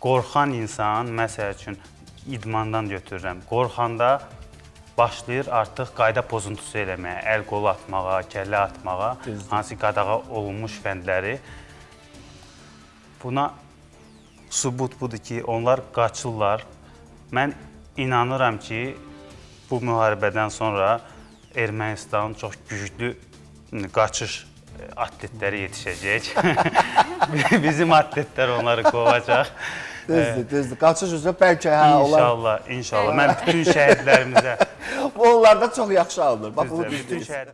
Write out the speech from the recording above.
qorxan insan, məsəl üçün idmandan götürürəm. Qorxanda başlayır artıq qayda pozuntusu eləməyə, əl qol atmağa, kəllə atmağa, hansı qadağa olunmuş fəndləri. Buna sübut budur ki, onlar qaçırlar. Mən inanıram ki, bu müharibədən sonra Ermənistanın çox güclü qaçış atletləri yetişəcək. Bizim atletlər onları qovacaq. Düzdür, düzdür. Qaçış üzrə bəlkə hə onlar İnşallah, inşallah. Mən bütün şəhidlərimizə onlar da çox yaxşı alınır. Bax bunu bütün düzdür. şəhid